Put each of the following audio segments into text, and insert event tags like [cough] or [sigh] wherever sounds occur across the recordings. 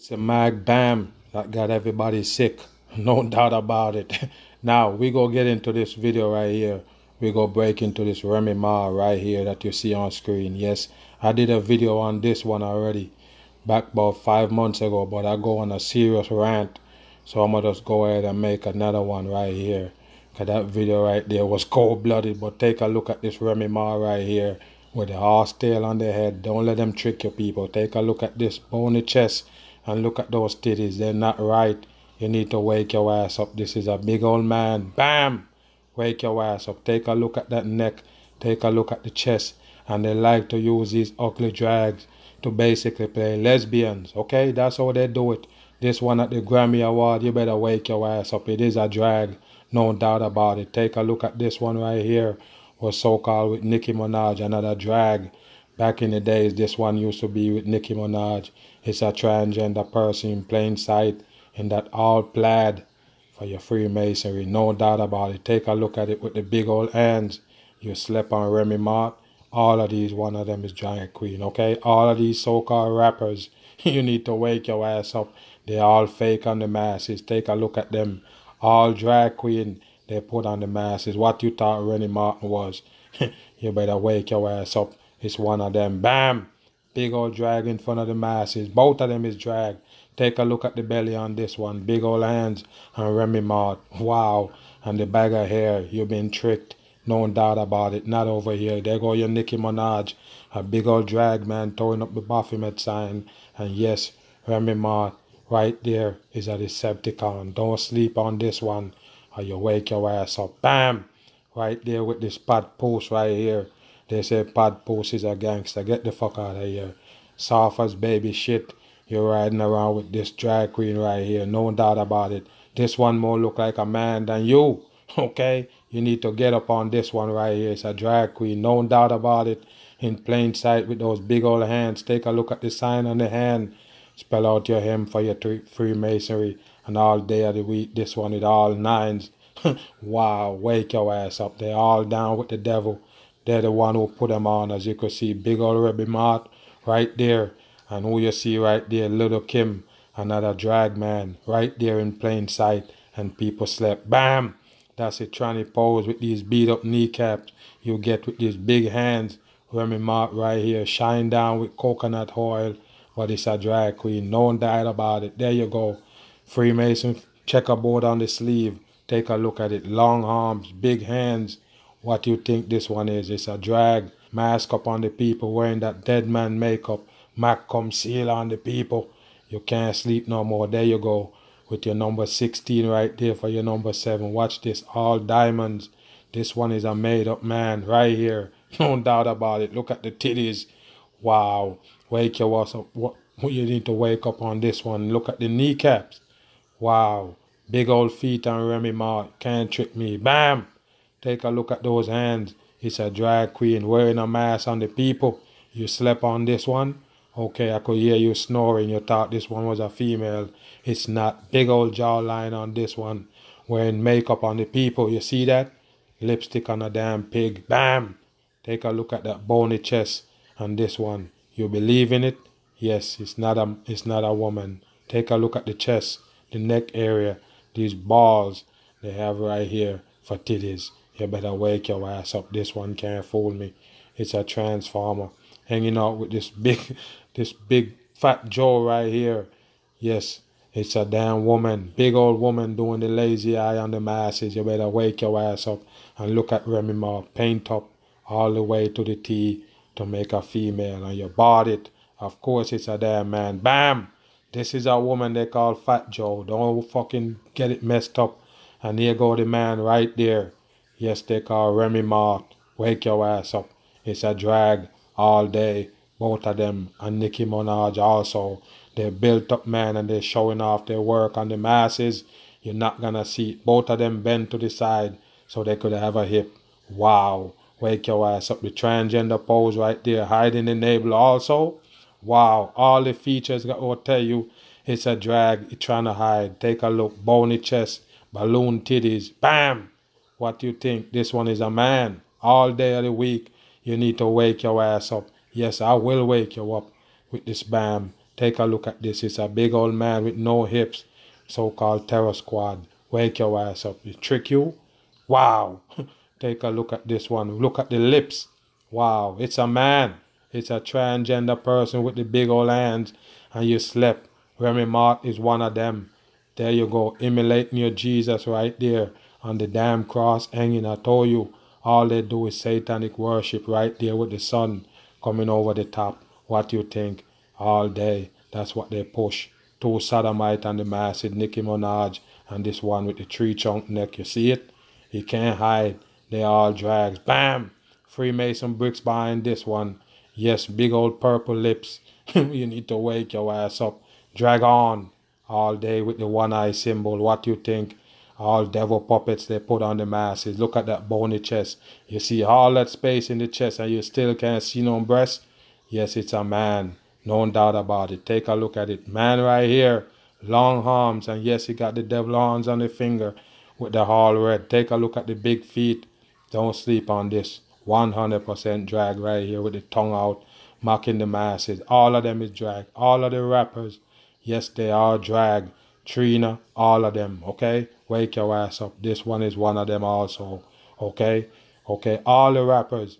It's a mag bam that got everybody sick. [laughs] No doubt about it. [laughs] now we go get into this video right here. We go break into this Remy Ma right here that you see on screen. Yes, I did a video on this one already back about five months ago, but I go on a serious rant. So I'm gonna just go ahead and make another one right here. Cause that video right there was cold blooded. But take a look at this Remy Ma right here with the horse tail on the head. Don't let them trick you people. Take a look at this bony chest and look at those titties. They're not right. You need to wake your ass up. This is a big old man. Bam! Wake your ass up. Take a look at that neck. Take a look at the chest. And they like to use these ugly drags to basically play lesbians. Okay, that's how they do it. This one at the Grammy Award, you better wake your ass up. It is a drag, no doubt about it. Take a look at this one right here, was so called with Nicki Minaj, another drag. Back in the days, this one used to be with Nicki Minaj. It's a transgender person in plain sight in that all plaid for your Freemasonry, no doubt about it. Take a look at it with the big old hands. You slept on Remy Mart. All of these, one of them is Giant Queen, okay? All of these so-called rappers, [laughs] you need to wake your ass up. They all fake on the masses. Take a look at them. All drag queen they put on the masses. What you thought Remy Martin was. [laughs] you better wake your ass up. It's one of them. Bam! Big old drag in front of the masses. Both of them is drag. Take a look at the belly on this one. Big old hands and Remy Mart. Wow. And the bag of hair. You've been tricked. No doubt about it. Not over here. There go your Nicki Minaj. A big old drag man throwing up the Baphomet sign. And yes, Remy Mart right there is a Decepticon. Don't sleep on this one or you wake your ass up. Bam! Right there with this Papoose right here. They say Papoose is a gangster. Get the fuck out of here. Soft as baby shit. You're riding around with this drag queen right here. No doubt about it. This one more look like a man than you. [laughs] Okay? You need to get up on this one right here. It's a drag queen. No doubt about it. In plain sight with those big old hands. Take a look at the sign on the hand. Spell out your hymn for your Freemasonry. And all day of the week, this one is all nines. [laughs] wow, wake your ass up. They're all down with the devil. They're the one who put them on. As you can see, big old Remy Mart right there. And who you see right there, Little Kim, another drag man, right there in plain sight. And people slept. Bam! That's it, tranny pose with these beat up kneecaps you get with these big hands. Remy Mart right here, shine down with coconut oil. But it's a drag queen. No one died about it. There you go. Freemason checkerboard on the sleeve. Take a look at it. Long arms, big hands. What you think this one is? It's a drag. Mask up on the people wearing that dead man makeup. Mac come seal on the people. You can't sleep no more. There you go with your number 16 right there for your number 7. Watch this, all diamonds. This one is a made up man right here. [laughs] No doubt about it. Look at the titties. Wow. Wake your ass up. What, you need to wake up on this one. Look at the kneecaps. Wow. Big old feet on Remy Ma. Can't trick me. Bam. Take a look at those hands. It's a drag queen wearing a mask on the people. You slept on this one? Okay, I could hear you snoring. You thought this one was a female. It's not. Big old jawline on this one. Wearing makeup on the people. You see that? Lipstick on a damn pig. Bam! Take a look at that bony chest on this one. You believe in it? Yes, it's not a it's not a woman. Take a look at the chest, the neck area, these balls they have right here for titties. You better wake your ass up. This one can't fool me. It's a transformer hanging out with this big [laughs] this big fat Joe right here. Yes, it's a damn woman, big old woman doing the lazy eye on the masses. You better wake your ass up and look at Remy Ma, paint up all the way to the T to make a female. And you bought it. Of course, it's a damn man. Bam! This is a woman they call Fat Joe. Don't fucking get it messed up. And here go the man right there. Yes, they call Remy Ma. Wake your ass up. It's a drag all day both of them and Nicki Minaj also. They're built up man and they're showing off their work on the masses. You're not gonna see both of them bend to the side so they could have a hip. Wow. Wake your ass up. The transgender pose right there, hiding the navel also. Wow. All the features I will tell you it's a drag. It's trying to hide. Take a look. Bony chest, balloon titties. Bam! What you think? This one is a man. All day of the week, you need to wake your ass up. Yes, I will wake you up with this bam. Take a look at this. It's a big old man with no hips. So-called terror squad. Wake your ass up. He trick you? Wow. [laughs] Take a look at this one. Look at the lips. Wow. It's a man. It's a transgender person with the big old hands. And you slept. Remy Mart is one of them. There you go. Emulating your Jesus right there on the damn cross hanging. I told you. All they do is satanic worship right there with the sun coming over the top. What you think? All day. That's what they push. Two sodomite and the massive Nicki Minaj and this one with the tree chunk neck. You see it? He can't hide. They all drags. Bam! Freemason bricks behind this one. Yes, big old purple lips. [laughs] you need to wake your ass up. Drag on all day with the one eye symbol. What you think? All devil puppets they put on the masses. Look at that bony chest. You see all that space in the chest and you still can't see no breast? Yes, it's a man. No doubt about it. Take a look at it. Man right here. Long arms. And yes, he got the devil horns on the finger with the hall red. Take a look at the big feet. Don't sleep on this. 100% drag right here with the tongue out. Mocking the masses. All of them is drag. All of the rappers. Yes, they are drag. Trina, all of them, okay? Wake your ass up. This one is one of them also, okay? Okay, all the rappers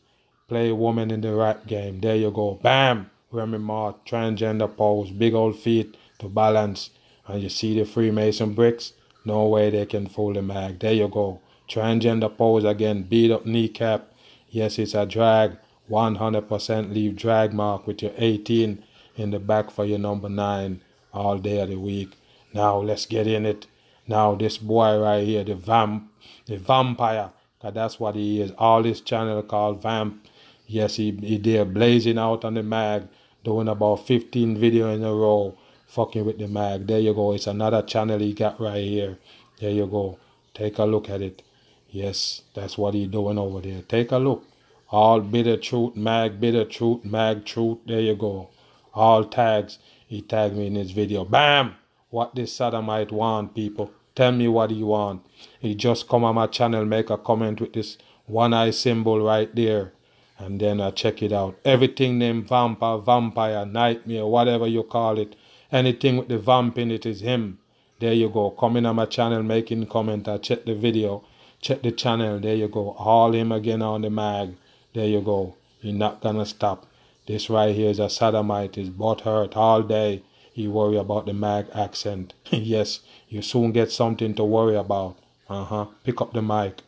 play woman in the rap game. There you go. Bam! Remy Ma, transgender pose, big old feet to balance. And you see the Freemason bricks? No way they can fool the mag. There you go. Transgender pose again, beat up kneecap. Yes, it's a drag. 100% leave drag mark with your 18 in the back for your number 9 all day of the week. Now let's get in it. Now this boy right here, the vamp, the vampire, cause that's what he is. All this channel called Vamp. Yes, he he there blazing out on the mag, doing about 15 video in a row, fucking with the mag. There you go. It's another channel he got right here. There you go. Take a look at it. Yes, that's what he doing over there. Take a look. All bitter truth, mag, bitter truth, mag, truth. There you go. All tags. He tagged me in his video. Bam! What this sodomite want, people. Tell me what he want. He just come on my channel, make a comment with this one eye symbol right there. And then I check it out. Everything named vampire, vampire, nightmare, whatever you call it. Anything with the vamp in it is him. There you go. Come in on my channel, making comment. I check the video. Check the channel. There you go. Haul him again on the mag. There you go. You're not gonna stop. This right here is a sodomite. His butt hurt all day. He worry about the mag accent. [laughs] yes, you soon get something to worry about. Uh-huh. Pick up the mic.